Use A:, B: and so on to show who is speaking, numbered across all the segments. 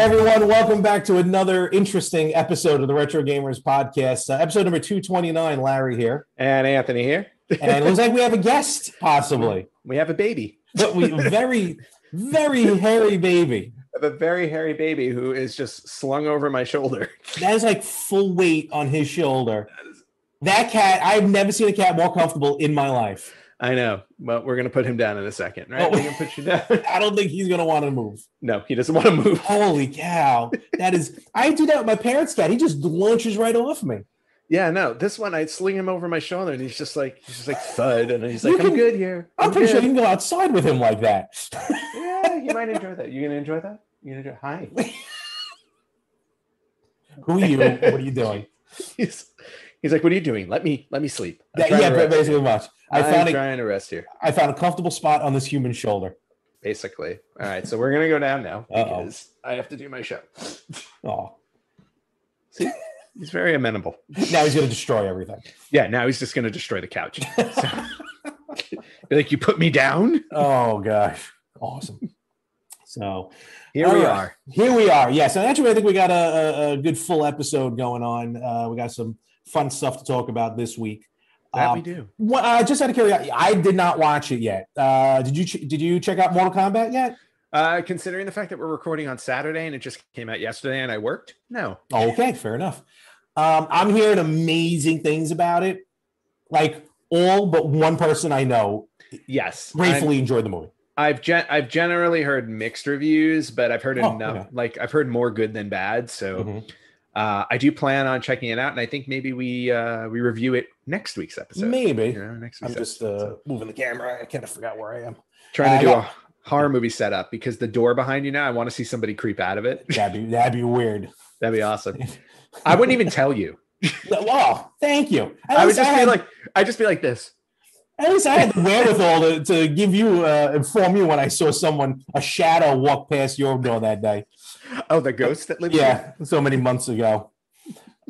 A: Hey everyone, welcome back to another interesting episode of the Retro Gamers podcast. Uh, episode number 229, Larry here.
B: And Anthony here.
A: And it looks like we have a guest, possibly.
B: We have a baby.
A: But we very, very hairy baby.
B: I have a very hairy baby who is just slung over my shoulder.
A: That is like full weight on his shoulder. That cat, I've never seen a cat more comfortable in my life.
B: I know, but we're gonna put him down in a second, right?
A: Oh.
B: We're gonna put you down.
A: I don't think he's gonna want to move.
B: No, he doesn't want to move.
A: Holy cow. That is I do that with my parents' cat. He just launches right off me.
B: Yeah, no. This one, I sling him over my shoulder, and he's just like, he's just like thud, and he's
A: You
B: like, I'm good here.
A: I'm pretty sure you can go outside with him like that.
B: Yeah, you might enjoy that. You gonna enjoy that? You gonna enjoy? Hi.
A: Who are you? What are you doing?
B: He's, he's like, what are you doing? Let me let me sleep. I'm
A: yeah,
B: rest
A: basically
B: here.
A: I
B: I'm
A: found a,
B: trying to rest here.
A: I found a comfortable spot on this human shoulder.
B: Basically. All right, so we're gonna go down now
A: Uh-oh.
B: because I have to do my show.
A: Oh,
B: See, he's very amenable.
A: now he's gonna destroy everything.
B: Yeah, now he's just gonna destroy the couch. So, You're like you put me down.
A: Oh gosh, awesome. So
B: Here we
A: right.
B: are.
A: here we are. Yes, and actually, I think we got a, a, a good full episode going on. Uh, we got some fun stuff to talk about this week.
B: That
A: Um,
B: we do.
A: What, uh, just out of curiosity, I did not watch it yet. Uh, did you? ch- Did you check out Mortal Kombat yet?
B: Uh, considering the fact that we're recording on Saturday and it just came out yesterday and I worked, no.
A: Oh, okay, fair enough. Um, I'm hearing amazing things about it. Like all but one person I know
B: Yes,
A: gratefully enjoyed the movie.
B: I'm- I've gen- I've generally heard mixed reviews, but I've heard
A: Oh,
B: enough.
A: okay.
B: Like I've heard more good than bad. So
A: Mhm.
B: Uh, I do plan on checking it out, and I think maybe we uh, we review it next week's episode.
A: Maybe.
B: You know, next
A: I'm just uh, moving the camera. I kind of forgot where I am.
B: trying to do a horror movie setup because the door behind you now. I want to see somebody creep out of it.
A: That'd be that'd be weird.
B: That'd be awesome. I wouldn't even tell you.
A: Oh, thank you. At
B: I would just be
A: had-
B: like, I'd just be like this.
A: at least I had the wherewithal to, to give you uh, inform you when I saw someone a shadow walk past your door that day.
B: Oh, the ghost that lived.
A: Yeah, so many months ago.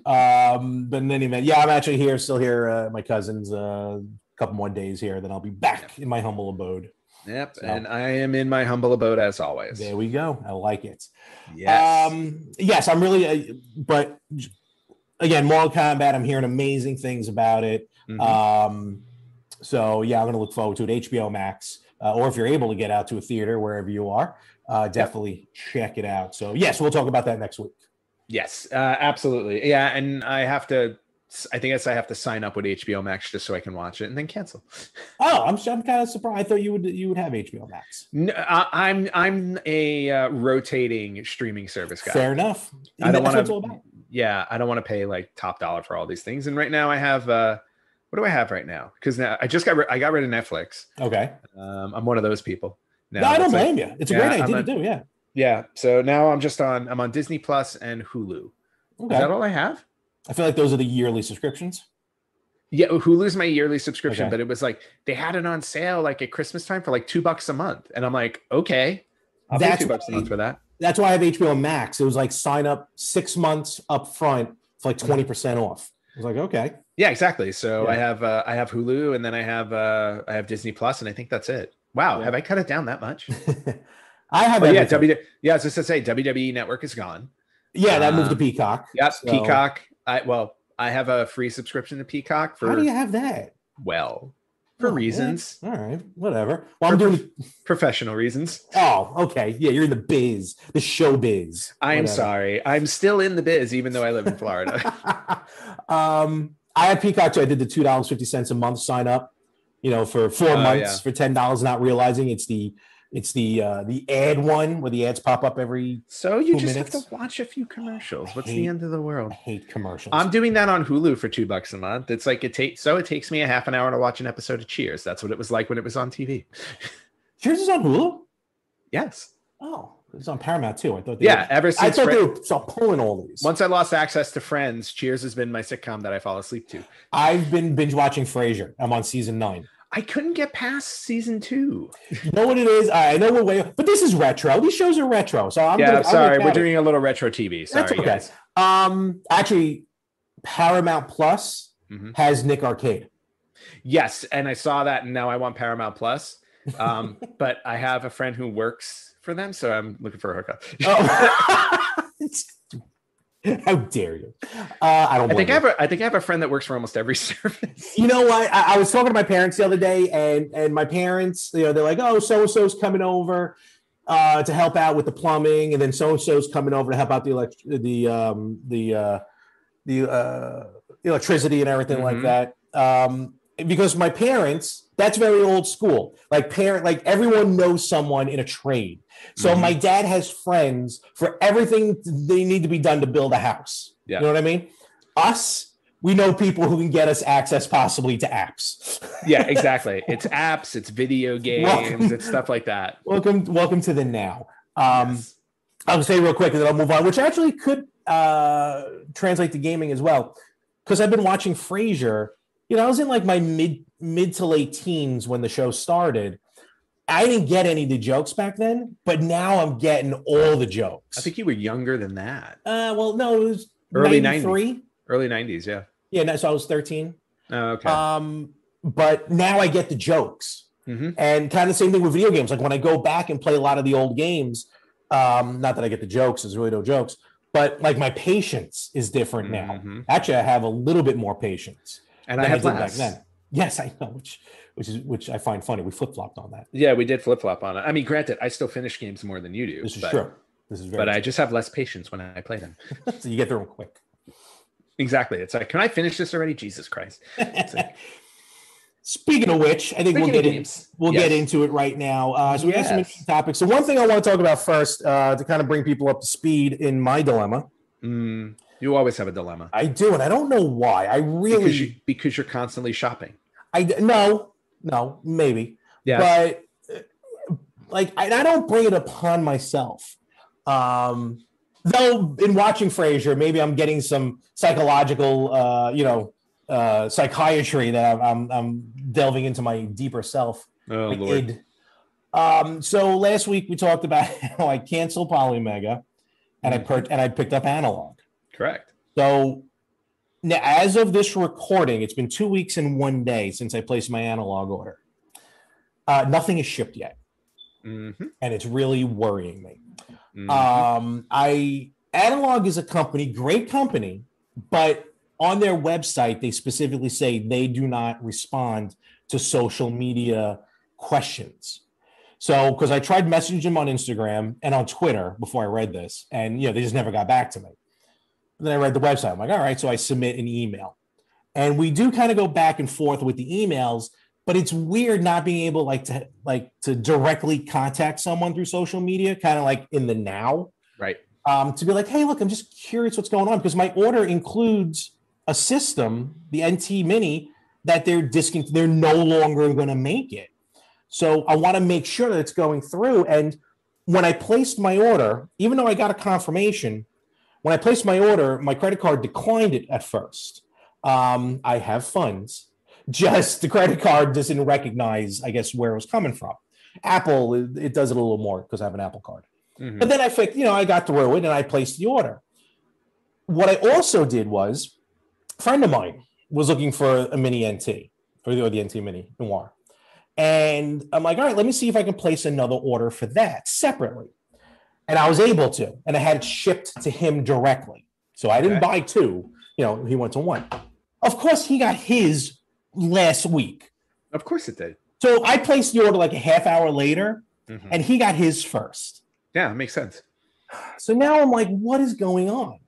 A: Um, but in any event, yeah, I'm actually here, still here. Uh, my cousin's uh, a couple more days here, then I'll be back in my humble abode.
B: Yep.
A: So-
B: And I am in my humble abode as always.
A: There we go. I like it.
B: Yes.
A: Um, yes, I'm really, uh, but again, Mortal Kombat. I'm hearing amazing things about it.
B: Mhm.
A: Um, so yeah, I'm going to look forward to it. HBO Max, uh, or if you're able to get out to a theater wherever you are, uh, definitely check it out. So yes, we'll talk about that next week.
B: yes. Uh, absolutely. Yeah. And I have to. I think I have to sign up with HBO Max just so I can watch it and then cancel.
A: Oh, I'm, I'm kind of surprised. I thought you would you would have HBO Max.
B: No, I, I'm I'm a uh, rotating streaming service guy.
A: Fair enough.
B: I don't want
A: what it's all
B: to. Yeah, I don't want to pay like top dollar for all these things. And right now I have. uh What do I have right now? Because now I just got rid- I got rid of Netflix.
A: Okay.
B: Um, I'm one of those people.
A: No, I don't
B: that's like-
A: blame you. It's a
B: Yeah,
A: great idea
B: a-
A: to do. Yeah.
B: Yeah. So now I'm just on. I'm on Disney Plus and Hulu.
A: Okay.
B: Is that all I have?
A: I feel like those are the yearly subscriptions.
B: Yeah, Hulu's my yearly subscription,
A: Okay.
B: but it was like they had it on sale like at Christmas time for like two bucks a month, and I'm like, okay, I'll pay
A: That's
B: two bucks a month for that.
A: That's why I have HBO Max. It was like sign up six months up front for like twenty percent off. I was like, okay.
B: Yeah, exactly. So
A: Yeah.
B: I have uh, I have Hulu, and then I have uh, I have Disney Plus, and I think that's it. Wow,
A: Yeah.
B: have I cut it down that much?
A: I have.
B: But yeah. W yeah, I was just to say WWE Network is gone.
A: yeah, that moved to
B: um,
A: Peacock.
B: Yes,
A: So-
B: Peacock. I well, I have a free subscription to Peacock
A: How do you have that?
B: well for
A: Oh, yeah.
B: reasons,
A: All right, whatever. Well, I'm doing.
B: professional reasons.
A: Oh, okay. Yeah, you're in the biz, the show biz.
B: I am sorry, I'm still in the biz, even though I live in Florida.
A: um, I had Peacock. too. I did the two dollars fifty cents a month sign up. You know, for four
B: Oh,
A: months
B: yeah.
A: for ten dollars, not realizing it's the it's the uh, the ad one where the ads pop up every.
B: So you just
A: minutes.
B: have to watch a few commercials. What's
A: hate-
B: the end of the
A: I
B: world?
A: hate commercials.
B: I'm doing that on Hulu for two bucks a month. It's like it takes so it takes me a half an hour to watch an episode of Cheers. That's what it was like when it was on TV.
A: Cheers is on Hulu.
B: Yes.
A: Oh, it's on Paramount too. I thought. They
B: Yeah.
A: were-
B: Ever
A: I
B: since
A: thought
B: Fri-
A: they were start pulling all these.
B: once I lost access to Friends, Cheers has been my sitcom that I fall asleep to.
A: I've been binge watching Frasier. I'm on season nine.
B: I couldn't get past season two.
A: You know what it is? I know we're way, but this is retro. These shows are retro. So I'm
B: yeah,
A: gonna,
B: I'm sorry. We're doing a little retro TV. Sorry,
A: That's okay.
B: guys.
A: Um, actually, Paramount Plus
B: Mhm.
A: has Nick Arcade.
B: Yes, and I saw that, and now I want Paramount Plus. Um, but I have a friend who works for them, so I'm looking for a hookup.
A: Oh. How dare you? Uh, I don't.
B: I think I have a, I think I have a friend that works for almost every service.
A: you. Know what? I, I was talking to my parents the other day, and and my parents, you know, they're like, "Oh, so and so's coming over uh, to help out with the plumbing, and then so and so's coming over to help out the elect the um, the uh, the uh, electricity and everything like
B: Mhm.
A: that." Um, because my parents, that's very old school. Like parent, like everyone knows someone in a trade. So
B: Mhm.
A: my dad has friends for everything they need to be done to build a house.
B: Yeah.
A: You know what I mean? Us, we know people who can get us access possibly to apps.
B: yeah, exactly. It's apps, it's video games,
A: Welcome.
B: it's stuff like that.
A: welcome, welcome to the now. Um,
B: Yes.
A: I'll say real quick and then I'll move on, which actually could uh, translate to gaming as well. Because I've been watching Frasier. You know, I was in like my mid mid to late teens when the show started. I didn't get any of the jokes back then, but now I'm getting all the jokes.
B: I think you were younger than that.
A: uh, well, no, it was
B: Early
A: 93.
B: Early 90s, yeah.
A: Yeah, no, so I was 13.
B: Oh, okay.
A: Um, but now I get the jokes.
B: Mhm.
A: And kind of the same thing with video games. Like when I go back and play a lot of the old games, um, not that I get the jokes, there's really no jokes, but like my patience is different now.
B: Mhm.
A: Actually, I have a little bit more patience
B: And I have
A: did
B: less.
A: Yes, I know, which which is which I find funny. We flip flopped on that.
B: Yeah, we did flip flop on it. I mean, granted, I still finish games more than you do.
A: This is
B: but,
A: true. This is very
B: But I just have less patience when I play them.
A: so you get through them quick.
B: Exactly. It's like, can I finish this already? Jesus Christ. like-
A: Speaking of which, I think we'll get in, we'll
B: yes.
A: get into it right now. Uh, so we have some interesting topics. So one thing I want to talk about first, uh, to kind of bring people up to speed in my dilemma,
B: Mm, you always have a dilemma.
A: I do, and I don't know why. I really,
B: Because, you, because you're constantly shopping.
A: I no, no, maybe,
B: Yeah.
A: but like I, I don't bring it upon myself. Um, though in watching Frasier, maybe I'm getting some psychological, uh, you know, uh, psychiatry that I'm, I'm, I'm delving into my deeper self.
B: oh, Lord.
A: id. Um, so last week we talked about how I canceled Polymega and I
B: Mm-hmm.
A: per- and I picked up Analogue.
B: Correct.
A: So now, as of this recording, it's been two weeks and one day since I placed my Analogue order. Uh, nothing is shipped yet,
B: hmm
A: and it's really worrying me.
B: Mm-hmm.
A: Um, I Analogue is a company, great company, but on their website they specifically say they do not respond to social media questions. So, because I tried messaging them on Instagram and on Twitter before I read this, and you know they just never got back to me. Then I read the website. I'm like, all right, so I submit an email, and we do kind of go back and forth with the emails, but it's weird not being able like to like to directly contact someone through social media, kind of like in the now
B: right.
A: um, to be like, hey, look, I'm just curious what's going on because my order includes a system, the NT Mini, that they're discon- they're no longer going to make it. So I want to make sure that it's going through. And when I placed my order, even though I got a confirmation, when I placed my order, my credit card declined it at first. Um, I have funds, just the credit card doesn't recognize, I guess, where it was coming from. Apple, it, does it a little more because I have an Apple card.
B: Mhm.
A: But then I fixed, you know, I got through it and I placed the order. What I also did was, a friend of mine was looking for a mini NT or the, or the NT Mini Noir. And I'm like, all right, let me see if I can place another order for that separately. And I was able to, and I had it shipped to him directly. So I didn't
B: Okay.
A: buy two, you know, he went to one. Of course, he got his last week.
B: Of course it did.
A: So I placed the order like a half hour later,
B: Mhm.
A: and he got his first.
B: Yeah, it makes sense.
A: So now I'm like, what is going on?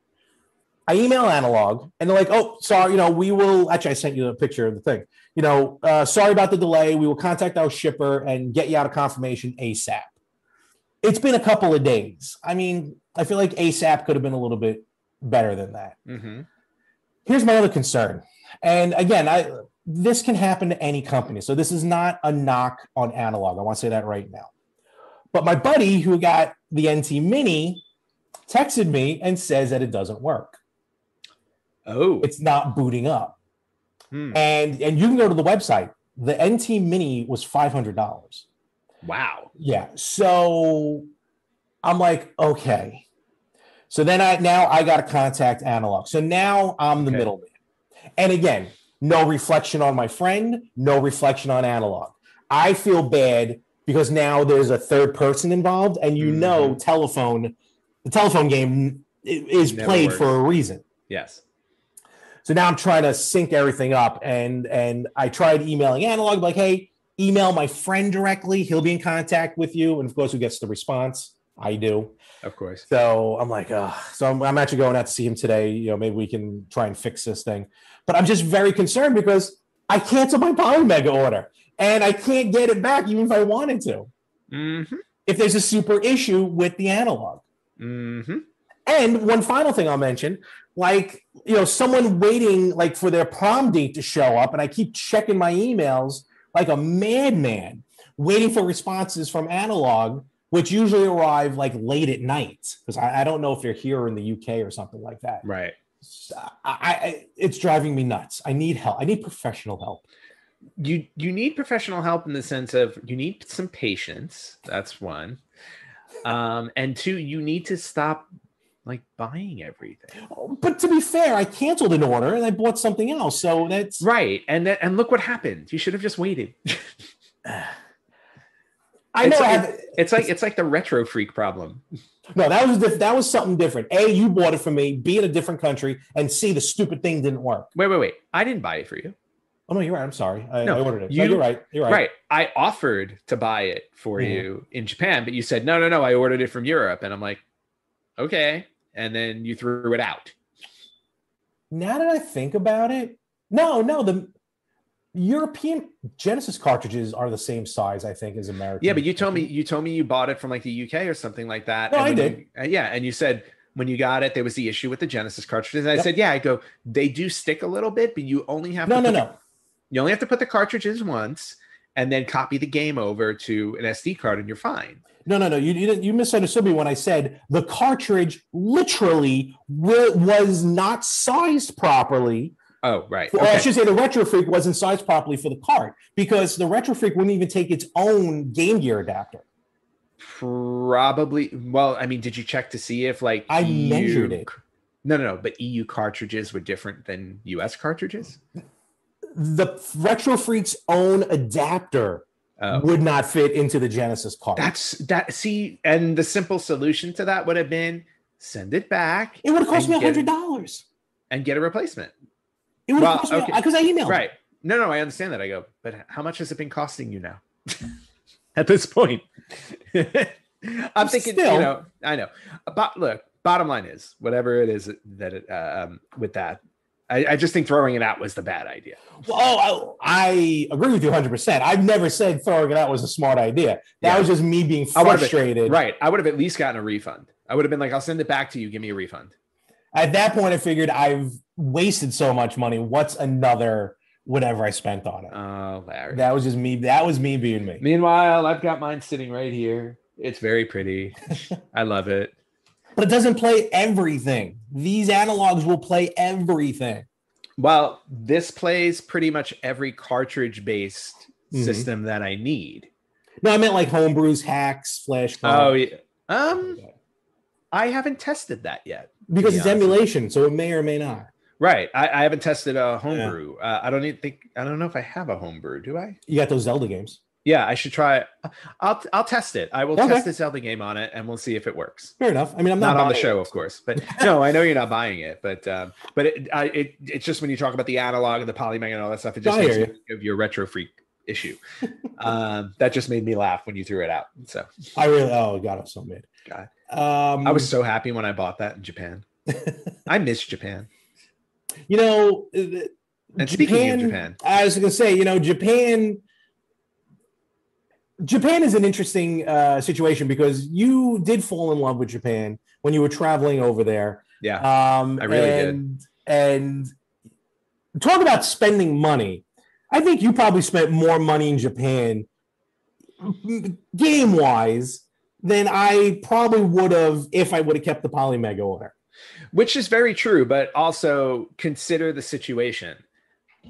A: I email Analogue and they're like, oh, sorry, you know, we will actually I sent you a picture of the thing. You know, uh, sorry about the delay. We will contact our shipper and get you out a confirmation ASAP. It's been a couple of days. I mean, I feel like ASAP could have been a little bit better than that.
B: hmm
A: Here's my other concern. And again, I this can happen to any company. So this is not a knock on Analogue. I want to say that right now. But my buddy who got the NT Mini texted me and says that it doesn't work.
B: Oh,
A: It's not booting up.
B: Hmm.
A: And and you can go to the website. The NT Mini was $500.
B: Wow.
A: Yeah. So I'm like, okay. So then I now I got to contact Analogue. So now I'm the
B: Okay.
A: middleman. And again, no reflection on my friend, no reflection on Analogue. I feel bad because now there's a third person involved, and you know mm-hmm. telephone, the telephone game is
B: Never
A: played
B: works.
A: for a reason.
B: Yes.
A: So now I'm trying to sync everything up, and and I tried emailing Analogue, like, hey, email my friend directly. He'll be in contact with you, and of course, who gets the response? I do.
B: Of course.
A: So I'm like, uh, so I'm, I'm actually going out to see him today. You know, maybe we can try and fix this thing. But I'm just very concerned because I canceled my Polymega order and I can't get it back even if I wanted to.
B: Mm-hmm.
A: If there's a super issue with the Analogue.
B: Mm-hmm.
A: And one final thing I'll mention, like, you know, someone waiting like for their prom date to show up, and I keep checking my emails like a madman, waiting for responses from Analogue, which usually arrive like late at night. Because I, I don't know if they're here in the UK or something like that.
B: Right.
A: So I, I it's driving me nuts. I need help. I need professional help.
B: You you need professional help in the sense of you need some patience. That's one. Um, and two, you need to stop like buying everything.
A: But to be fair, I canceled an order and I bought something else. So that's
B: Right. And that and look what happened. You should have just waited.
A: I know
B: it's,
A: I
B: like,
A: have
B: it's like it's like the retro freak problem.
A: No, that was diff- that was something different. A, you bought it from me. B, in a different country, and C, the stupid thing didn't work.
B: Wait, wait, wait. I didn't buy it for you.
A: Oh no, you're right. I'm sorry. I,
B: No,
A: I ordered it.
B: You-
A: you're right. You're right.
B: Right. I offered to buy it for
A: Mhm.
B: you in Japan, but you said no, no, no. I ordered it from Europe, and I'm like, okay. And then you threw it out.
A: Now that I think about it, no, no, the European Genesis cartridges are the same size, I think, as American.
B: Yeah, but you told me you told me you bought it from like the UK or something like that.
A: No,
B: and
A: I did.
B: you- yeah, and you said when you got it, there was the issue with the Genesis cartridges. And I
A: Yep.
B: said, yeah. I go, they do stick a little bit, but you only have
A: No,
B: to
A: no,
B: put the-
A: no.
B: you only have to put the cartridges once, and then copy the game over to an SD card, and you're fine.
A: No, no, no. You, you, you misunderstood me when I said the cartridge literally wa- was not sized properly.
B: Oh, right.
A: Or I should say the Retro Freak wasn't sized properly for the cart because the Retro Freak wouldn't even take its own Game Gear adapter.
B: Probably. Well, I mean, did you check to see if like
A: I
B: EU
A: measured it.
B: No, no, no. But EU cartridges were different than US cartridges.
A: The Retro Freak's own adapter
B: Oh.
A: would not fit into the Genesis car.
B: That's that. See, and the simple solution to that would have been send it back
A: it would have cost me
B: get-
A: hundred dollars.
B: and get a replacement.
A: It would have
B: Well,
A: cost me
B: okay.
A: because I emailed.
B: Right. No, no, I understand that. I go, but how much has it been costing you now? At this point, I'm thinking,
A: Still.
B: you know, I know. But look, bottom line is whatever it is that it, uh, um, with that, I, I just think throwing it out was the bad idea.
A: Well, oh, I, I agree with you 100%. I've never said throwing it out was a smart idea. That
B: Yeah.
A: was just me being
B: I
A: frustrated.
B: Right. I would have at least gotten a refund. I would have been like, I'll send it back to you. Give me a refund.
A: At that point, I figured I've wasted so much money. What's another whatever I spent on it?
B: Oh, Larry.
A: that was just me. That was me being me.
B: Meanwhile, I've got mine sitting right here. It's very pretty. I love it.
A: But it doesn't play everything. These Analogues will play everything.
B: Well, this plays pretty much every cartridge based
A: Mhm.
B: system that I need.
A: No, I meant like homebrews, hacks, flash.
B: Oh, yeah. Um, I haven't tested that yet.
A: because
B: be
A: it's
B: honest.
A: emulation, so it may or may not.
B: Right. I, I haven't tested a homebrew. Uh, I don't even think I don't know if I have a homebrew. Do I?
A: You got those Zelda games.
B: Yeah, I should try. I'll I'll test it. I will
A: Okay.
B: test the Zelda game on it, and we'll see if it works.
A: Fair enough. I mean, I'm
B: Not,
A: not,
B: on the show,
A: it.
B: of course, but no, I know you're not buying it. But um, but it, I, it it's just when you talk about the Analogue and the Polymega and all that stuff, it just makes me of your retro freak issue. um, that just made me laugh when you threw it out. So
A: I really. Oh God, I'm so mad.
B: God.
A: Um,
B: I was so happy when I bought that in Japan. I miss Japan.
A: You know, uh,
B: And speaking of Japan,
A: I was going to say, you know, Japan. Japan is an interesting uh, situation because you did fall in love with Japan when you were traveling over there.
B: yeah,
A: Um,
B: I really did.
A: and, And talk about spending money. I think you probably spent more money in Japan, game wise, than I probably would have if I would have kept the Polymega order.
B: which is very true, but also consider the situation.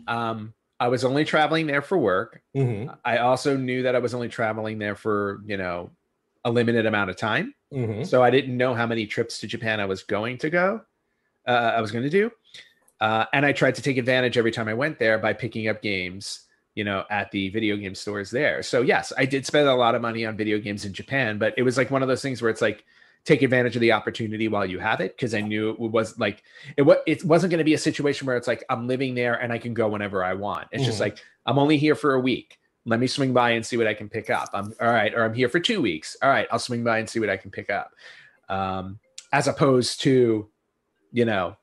B: Um, I was only traveling there for work.
A: Mm-hmm.
B: I also knew that I was only traveling there for, you know, a limited amount of time.
A: Mm-hmm.
B: So I didn't know how many trips to Japan I was going to go. Uh, I was going to do, uh, and I tried to take advantage every time I went there by picking up games you know, at the video game stores there. So yes, I did spend a lot of money on video games in Japan, but it was like one of those things where it's like take advantage of the opportunity while you have it because I knew it was like it was it wasn't going to be a situation where it's like I'm living there and I can go whenever I want. It's mm-hmm. just like I'm only here for a week. Let me swing by and see what I can pick up. I'm all right, or I'm here for two weeks. All right, I'll swing by and see what I can pick up. Um, as opposed to, you know,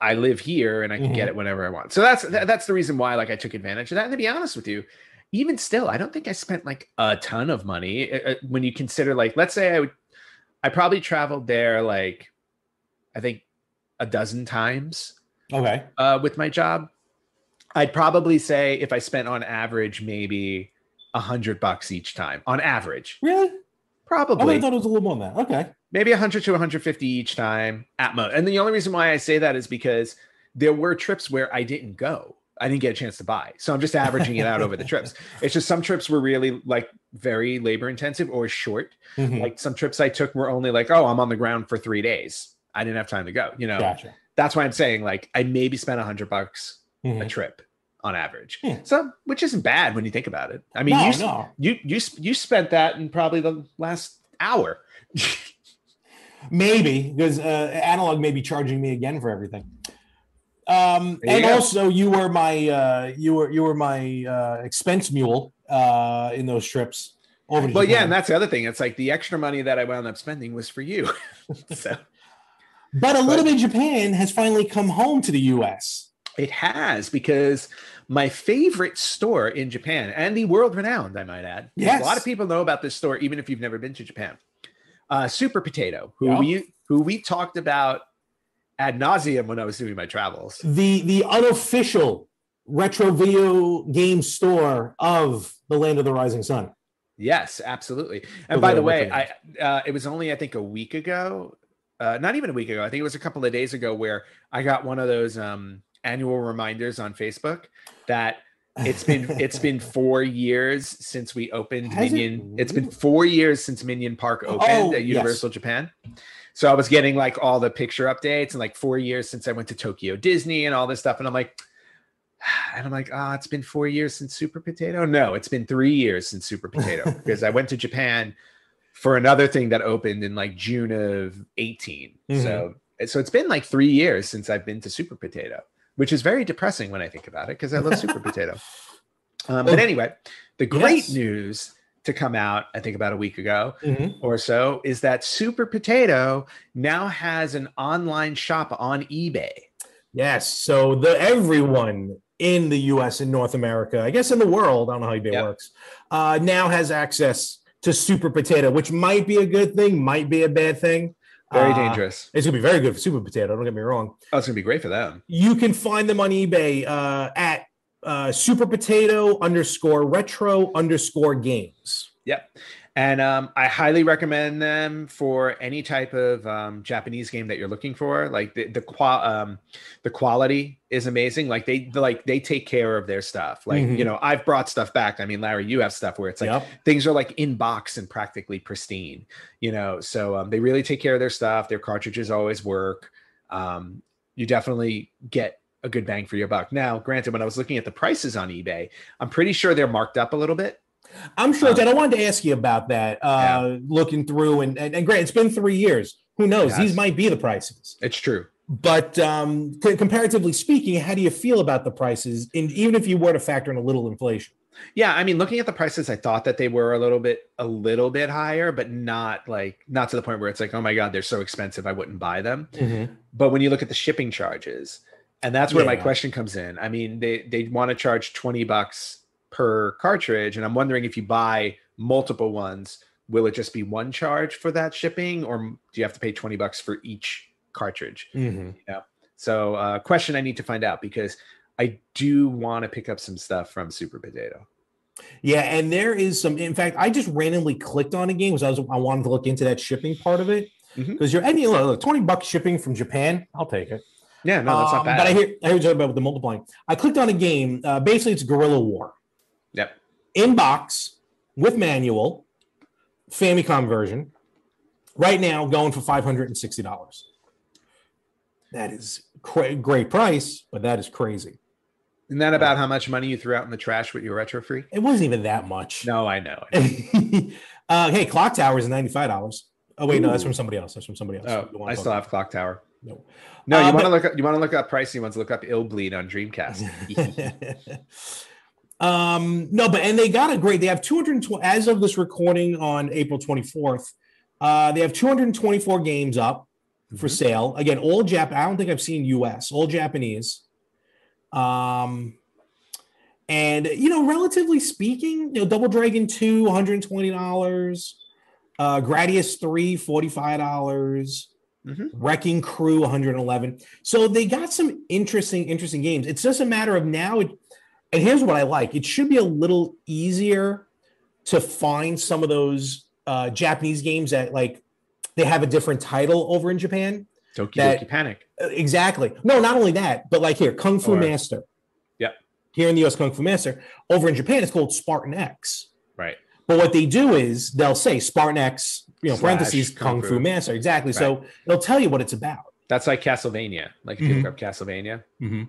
B: I live here and I can mm-hmm. get it whenever I want. So that's that's the reason why like I took advantage of that. And to be honest with you, even still, I don't think I spent like a ton of money uh, uh, when you consider like let's say I would I probably traveled there like I think a dozen times.
A: Okay.
B: Uh, with my job, I'd probably say if I spent on average maybe a hundred bucks each time on average.
A: Really?
B: Probably.
A: I thought it was a little more than that. Okay.
B: Maybe 100 to 150 each time at most. And the only reason why I say that is because there were trips where I didn't go. I didn't get a chance to buy. So I'm just averaging it out over the trips. It's just some trips were really like very labor intensive or short. Mm-hmm. Like some trips I took were only like, oh, I'm on the ground for three days. I didn't have time to go. You know,
A: gotcha.
B: that's why I'm saying like I maybe spent a hundred bucks mm-hmm. a trip on average. Yeah. Hmm. So which isn't bad when you think about it. I mean, no, you, no. you you you spent that in probably the last hour.
A: maybe because uh, Analogue may be charging me again for everything. Um, and go. also, you were my uh, you were you were my uh, expense mule uh, in those trips.
B: Over well, yeah, and that's the other thing. It's like the extra money that I wound up spending was for you. so,
A: but a little bit Japan has finally come home to the U.S.
B: It has because my favorite store in Japan and the world renowned, I might add.
A: Yes.
B: A lot of people know about this store, even if you've never been to Japan. Uh, Super Potato, who we who we talked about ad nauseum when I was doing my travels.
A: The the unofficial retro video game store of the Land of the Rising Sun.
B: Yes, absolutely. And by the way, I uh, it was only I think a week ago, uh, not even a week ago. I think it was a couple of days ago where I got one of those um, annual reminders on Facebook that it's been it's been four years since we opened Has Minion. It? has been four years since Minion Park opened oh, at Universal yes. Japan. So I was getting like all the picture updates and like four years since I went to Tokyo Disney and all this stuff. And I'm like, and I'm like, ah, oh, it's been four years since Super Potato. No, it's been three years since Super Potato because I went to Japan for another thing that opened in like June of 18. Mm-hmm. So so it's been like three years since I've been to Super Potato, which is very depressing when I think about it because I love Super Potato. Um, but anyway, the great yes. news to come out, I think about a week ago mm-hmm. or so, is that Super Potato now has an online shop on eBay.
A: Yes. So the everyone in the US and North America, I guess in the world, I don't know how eBay yep. works, uh, now has access to Super Potato, which might be a good thing, might be a bad thing.
B: Very uh, dangerous.
A: It's gonna be very good for Super Potato. Don't get me wrong.
B: Oh, it's gonna be great for them.
A: You can find them on eBay uh, at uh, super potato underscore retro underscore games.
B: Yep. And um, I highly recommend them for any type of um, Japanese game that you're looking for. Like the the, qual- um, the quality is amazing. Like they like they take care of their stuff. Like mm-hmm. you know, I've brought stuff back. I mean, Larry, you have stuff where it's like yep. things are like in box and practically pristine. You know, so um, they really take care of their stuff. Their cartridges always work. Um, you definitely get a good bang for your buck. Now, granted, when I was looking at the prices on eBay, I'm pretty sure they're marked up a little bit.
A: I'm sure um, that I wanted to ask you about that. Uh, yeah. Looking through and, and and it's been three years. Who knows? Yes. These might be the prices.
B: It's true.
A: But um, comparatively speaking, how do you feel about the prices? And even if you were to factor in a little inflation.
B: Yeah, I mean, looking at the prices, I thought that they were a little bit, a little bit higher, but not like, not to the point where it's like, oh my god, they're so expensive, I wouldn't buy them. Mm-hmm. But when you look at the shipping charges, and that's where yeah. my question comes in. I mean, they they want to charge 20 bucks per cartridge and I'm wondering if you buy multiple ones, will it just be one charge for that shipping or do you have to pay 20 bucks for each cartridge?
A: Mm-hmm.
B: Yeah. So, uh, question I need to find out because I do want to pick up some stuff from Super Potato.
A: Yeah, and there is some. In fact, I just randomly clicked on a game because I was I wanted to look into that shipping part of it because mm-hmm. you're any look, twenty bucks shipping from Japan. I'll take it.
B: Yeah, no, that's um, not bad.
A: But I hear I heard you about with the multiplying. I clicked on a game. Uh, basically, it's Guerrilla War.
B: Yep.
A: In box with manual, Famicom version. Right now, going for five hundred and sixty dollars. That is cra- great price, but that is crazy.
B: Isn't that about how much money you threw out in the trash with your retro free?
A: It wasn't even that much.
B: No, I know. I know.
A: uh, hey, Clock Tower is ninety five dollars. Oh wait, Ooh. no, that's from somebody else. That's from somebody else.
B: Oh, I still have Clock Tower. No, no, you uh, want to look up. You want to look up pricey ones. Look up Illbleed on Dreamcast.
A: um, no, but and they got a great. They have two hundred twenty as of this recording on April twenty fourth. Uh, they have two hundred twenty four games up for mm-hmm. sale. Again, all Jap. I don't think I've seen U.S. All Japanese. Um, and you know, relatively speaking, you know, Double Dragon 2, $120, uh Gradius 3, $45, mm-hmm. Wrecking Crew, 111. So they got some interesting, interesting games. It's just a matter of now. It, and here's what I like: it should be a little easier to find some of those uh Japanese games that like they have a different title over in Japan.
B: Doki Doki Panic.
A: Uh, exactly. No, not only that, but like here, Kung Fu or, Master.
B: Yep.
A: Here in the US, Kung Fu Master. Over in Japan, it's called Spartan X.
B: Right.
A: But what they do is they'll say Spartan X, you know, parentheses Kung, Fu. Fu Master. Exactly. Right. So they'll tell you what it's about.
B: That's like Castlevania. Like if mm-hmm. you look up Castlevania. Mm-hmm.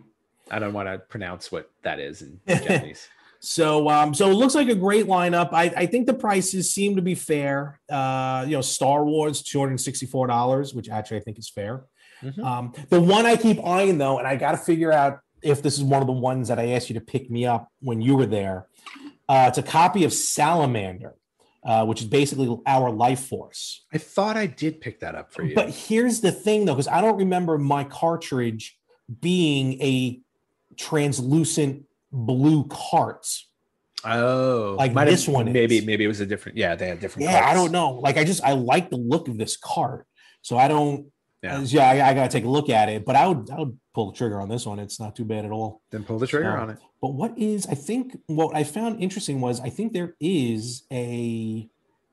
B: I don't want to pronounce what that is in Japanese.
A: So, um, so it looks like a great lineup. I, I think the prices seem to be fair. Uh, you know, Star Wars two hundred sixty four dollars, which actually I think is fair. Mm-hmm. Um, the one I keep eyeing though, and I got to figure out if this is one of the ones that I asked you to pick me up when you were there. Uh, it's a copy of Salamander, uh, which is basically our life force.
B: I thought I did pick that up for you.
A: But here's the thing though, because I don't remember my cartridge being a translucent blue carts.
B: Oh,
A: like this one.
B: Maybe
A: is.
B: maybe it was a different. Yeah, they had different.
A: Yeah, carts. I don't know. Like I just I like the look of this cart, so I don't. Yeah, yeah I, I got to take a look at it, but I would I would pull the trigger on this one. It's not too bad at all.
B: Then pull the trigger on it.
A: But what is I think what I found interesting was I think there is a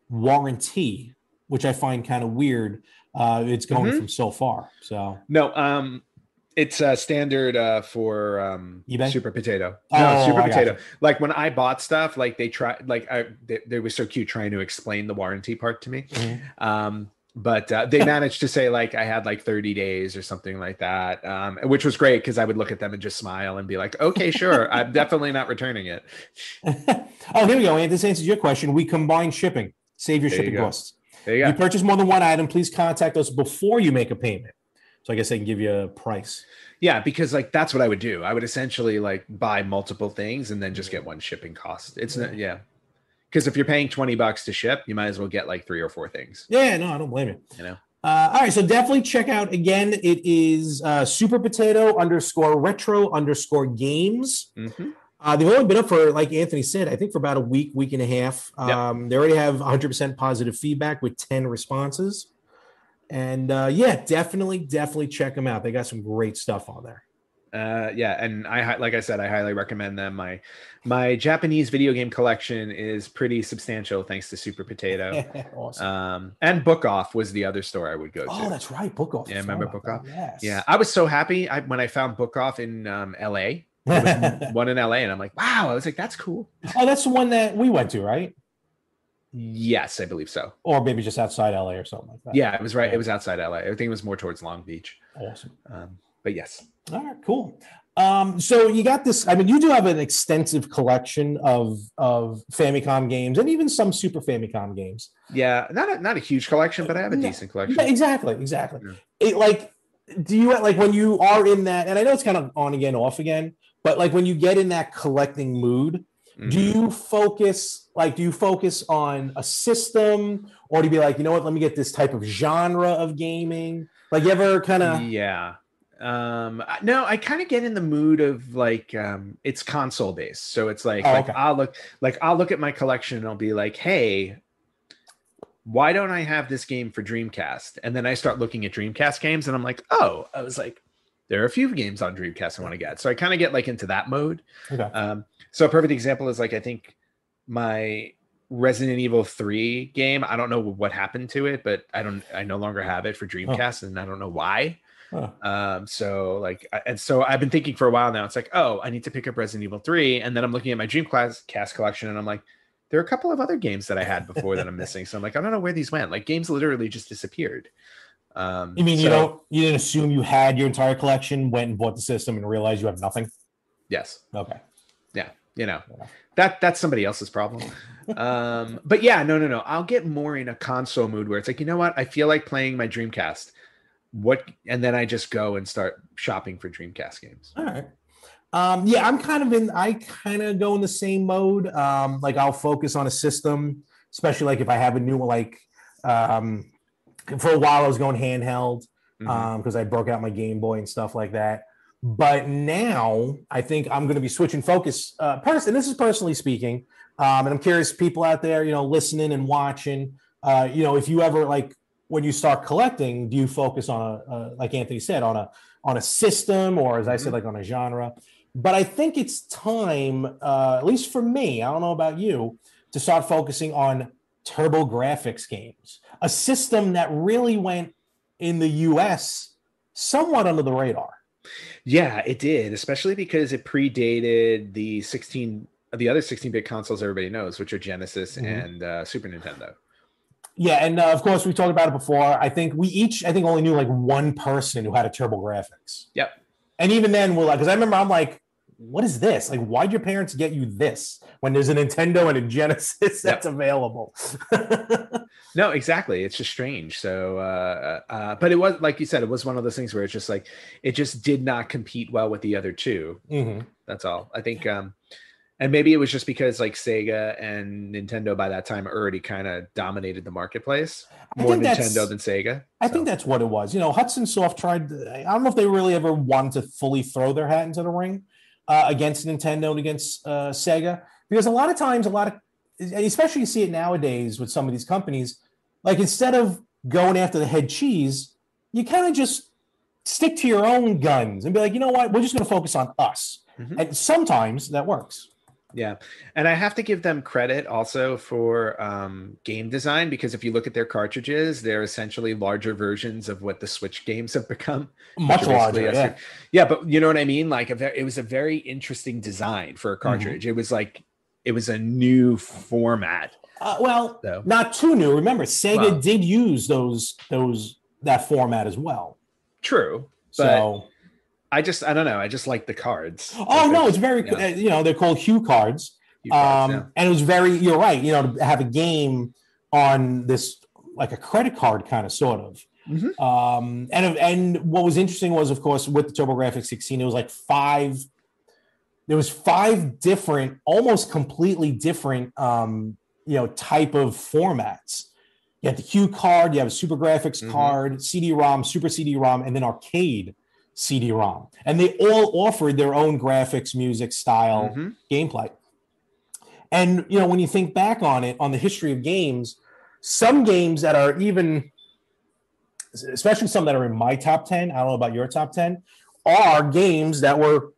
A: warranty, which I find kind of weird. Uh, it's going mm-hmm. from so far. So
B: no, um, it's a uh, standard uh, for um,
A: eBay?
B: Super Potato. Oh, no, Super Potato. Like when I bought stuff, like they try, like I, they, they were so cute trying to explain the warranty part to me. Mm-hmm. Um, but uh, they managed to say like I had like 30 days or something like that, um, which was great because I would look at them and just smile and be like, okay, sure, I'm definitely not returning it.
A: oh, here we go. And this answers your question. We combine shipping, save your there shipping you costs. There you go. You purchase more than one item, please contact us before you make a payment. So I guess they can give you a price.
B: Yeah, because like that's what I would do. I would essentially like buy multiple things and then just get one shipping cost. It's not yeah. Because if you're paying 20 bucks to ship, you might as well get like three or four things.
A: Yeah, no, I don't blame you.
B: You know.
A: Uh, all right, so definitely check out again. It is uh, Super Potato underscore Retro underscore Games. Mm-hmm. Uh, they've only been up for, like Anthony said, I think for about a week, week and a half. Um, yep. They already have 100% positive feedback with 10 responses. And uh, yeah, definitely, definitely check them out. They got some great stuff on there.
B: Uh, yeah, and I like I said, I highly recommend them. My my Japanese video game collection is pretty substantial thanks to Super Potato. awesome. Um, and Book Off was the other store I would go to.
A: Oh, that's right, Book Off.
B: Yeah, remember Book Off? Yes. Yeah, I was so happy I, when I found Book Off in um, L.A. one in LA, and I'm like, wow, I was like, that's cool.
A: Oh, that's the one that we went to, right?
B: Yes, I believe so.
A: Or maybe just outside LA or something like that.
B: Yeah, it was right. Yeah. It was outside LA. I think it was more towards Long Beach.
A: Awesome.
B: Um, but yes.
A: All right, cool. Um, so you got this. I mean, you do have an extensive collection of of Famicom games and even some Super Famicom games.
B: Yeah, not a, not a huge collection, but I have a decent collection.
A: Yeah, exactly, exactly. Yeah. It like, do you like when you are in that? And I know it's kind of on again, off again, but like when you get in that collecting mood, mm-hmm. do you focus like do you focus on a system or do you be like, you know what, let me get this type of genre of gaming? Like you ever kind of
B: yeah. Um no, I kind of get in the mood of like um it's console based. So it's like oh, like okay. I'll look like I'll look at my collection and I'll be like, hey, why don't I have this game for Dreamcast? And then I start looking at Dreamcast games and I'm like, oh, I was like, there are a few games on Dreamcast I want to get. So I kind of get like into that mode. Okay. Um, so a perfect example is like I think my Resident Evil 3 game. I don't know what happened to it, but I don't I no longer have it for Dreamcast, oh. and I don't know why. Um, so like and so I've been thinking for a while now. It's like, oh, I need to pick up Resident Evil 3. And then I'm looking at my Dreamcast collection and I'm like, there are a couple of other games that I had before that I'm missing. So I'm like, I don't know where these went. Like games literally just disappeared.
A: Um, you mean so, you don't you didn't assume you had your entire collection, went and bought the system and realized you have nothing?
B: Yes.
A: Okay.
B: Yeah. You know, yeah. that that's somebody else's problem. um, but yeah, no, no, no. I'll get more in a console mood where it's like, you know what? I feel like playing my Dreamcast. What and then I just go and start shopping for Dreamcast games.
A: All right. Um, yeah, I'm kind of in. I kind of go in the same mode. Um, like I'll focus on a system, especially like if I have a new like. Um, for a while, I was going handheld because mm-hmm. um, I broke out my Game Boy and stuff like that. But now I think I'm going to be switching focus. Uh, person, this is personally speaking, um, and I'm curious, people out there, you know, listening and watching. Uh, you know, if you ever like when you start collecting, do you focus on a, a like Anthony said on a on a system or as I said, mm-hmm. like on a genre? But I think it's time, uh, at least for me, I don't know about you, to start focusing on TurboGrafx games, a system that really went in the US somewhat under the radar.
B: Yeah, it did, especially because it predated the 16 the other 16-bit consoles everybody knows, which are Genesis mm-hmm. and uh, Super Nintendo.
A: Yeah, and uh, of course we talked about it before. I think we each, I think, only knew like one person who had a TurboGrafx.
B: Yep.
A: And even then, we're like, because I remember I'm like, what is this? Like, why'd your parents get you this when there's a Nintendo and a Genesis that's yep. available?
B: no, exactly. It's just strange. So, uh, uh, but it was like you said, it was one of those things where it's just like it just did not compete well with the other 2
A: mm-hmm.
B: That's all. I think, um, and maybe it was just because like Sega and Nintendo by that time already kind of dominated the marketplace more Nintendo than Sega.
A: I so. think that's what it was. You know, Hudson Soft tried. I don't know if they really ever wanted to fully throw their hat into the ring uh, against Nintendo and against uh, Sega because a lot of times, a lot of, especially you see it nowadays with some of these companies, like instead of going after the head cheese, you kind of just stick to your own guns and be like, you know what, we're just going to focus on us. Mm-hmm. And sometimes that works.
B: Yeah. And I have to give them credit also for um, game design because if you look at their cartridges, they're essentially larger versions of what the Switch games have become.
A: Much larger. Yeah.
B: yeah. But you know what I mean? Like, a, it was a very interesting design for a mm-hmm. cartridge. Mm-hmm. It was like, it was a new format.
A: Uh, well, so. not too new. Remember, Sega did use those, those, that format as well.
B: True. so, I just I don't know. I just like the cards.
A: Oh no, it's very yeah. you know they're called HuCards. Hue cards um, yeah. and it was very you're right. You know to have a game on this like a credit card kind of sort of.
B: Mm-hmm.
A: Um, and and what was interesting was of course with the TurboGrafx 16 it was like five. There was five different, almost completely different, um, you know, type of formats. You had the HuCard, you have a SuperGrafx mm-hmm. card, CD-ROM, Super CD-ROM, and then arcade CD-ROM, and they all offered their own graphics, music, style, mm-hmm. gameplay. And you know, when you think back on it, on the history of games, some games that are even, especially some that are in my top ten, I don't know about your top ten, are games that were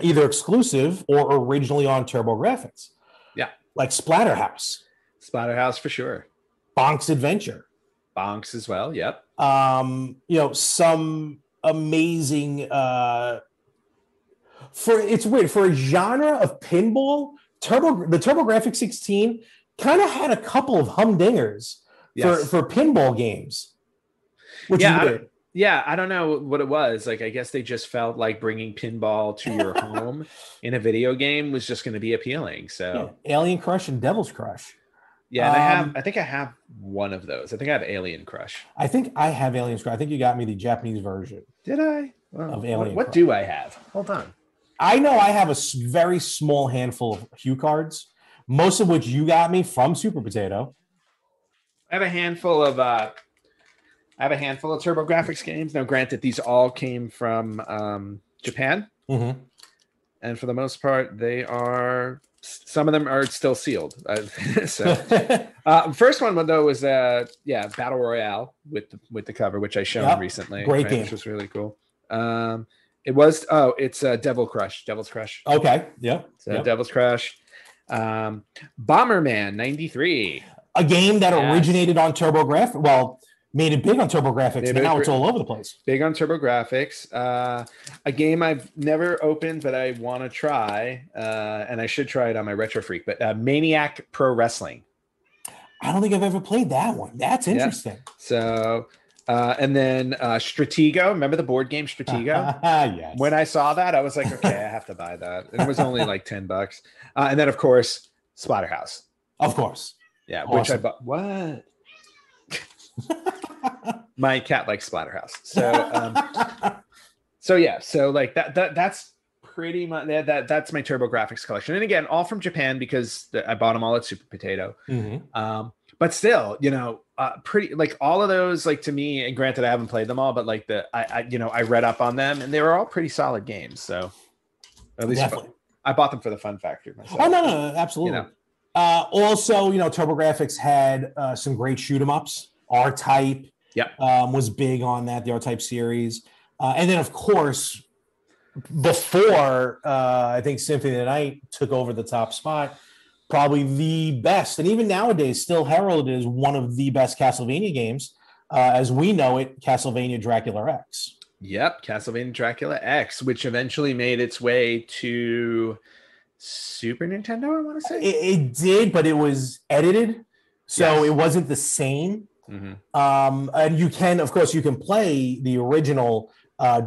A: either exclusive or originally on TurboGrafx.
B: Yeah,
A: like Splatterhouse.
B: Splatterhouse for sure.
A: Bonk's Adventure.
B: Bonks as well. Yep.
A: Um, you know, some amazing uh for it's weird for a genre of pinball turbo the TurboGrafx 16 kind of had a couple of humdingers yes. for for pinball games
B: which yeah, I yeah i don't know what it was like i guess they just felt like bringing pinball to your home in a video game was just going to be appealing so
A: yeah. alien crush and devil's crush
B: yeah, and um, I have. Um, I think I have one of those. I think I have Alien Crush.
A: I think I have Alien Crush. I think you got me the Japanese version.
B: Did I?
A: Of Alien.
B: What, what do I have? Hold on.
A: I know I have a very small handful of HuCards, most of which you got me from Super Potato.
B: I have a handful of. uh I have a handful of TurboGrafx games. Now, granted, these all came from um, Japan,
A: mm-hmm.
B: and for the most part, they are some of them are still sealed. Uh, so, uh, first one though was uh, yeah, Battle Royale with the, with the cover, which I showed yep. recently,
A: great right, game,
B: which was really cool. Um, it was oh, it's uh, Devil Crush, Devil's Crush.
A: Okay, yeah,
B: so yep. Devil's Crush, um, Bomberman '93,
A: a game that yes. originated on TurboGrafx. Well, made it big on TurboGrafx, and now it's all over the place.
B: Big on TurboGrafx. Uh, a game I've never opened, but I want to try, uh, and I should try it on my Retro Freak. But uh, Maniac Pro Wrestling.
A: I don't think I've ever played that one. That's interesting.
B: Yeah. So Uh, and then uh, Stratego. Remember the board game Stratego?
A: yes.
B: When I saw that, I was like, okay, I have to buy that. It was only like ten bucks. Uh, and then of course Splatterhouse.
A: Of course.
B: Yeah, which I bought. What? My cat likes Splatterhouse. So, um, so yeah, so like that that that's pretty much that, that that's my TurboGrafx collection, and again, all from Japan because I bought them all at Super Potato.
A: Mm-hmm.
B: Um, but still, you know, uh, pretty like all of those, like to me, and granted, I haven't played them all, but like the I, I you know I read up on them, and they were all pretty solid games. So at least
A: Definitely.
B: I bought them for the fun factor myself.
A: Oh no, no, absolutely.
B: You know.
A: Uh, also, you know, TurboGrafx had uh, some great shoot 'em ups. R Type,
B: Yep.
A: um, was big on that. The R Type series, uh, and then of course, before uh, I think Symphony of the Night took over the top spot, probably the best, and even nowadays still heralded as one of the best Castlevania games, uh, as we know it, Castlevania Dracula X.
B: Yep, Castlevania Dracula X, which eventually made its way to Super Nintendo. I want to say.
A: It, it did, but it was edited, so
B: Yes.
A: it wasn't the same.
B: Mhm.
A: Um, and you can, of course, you can play the original uh,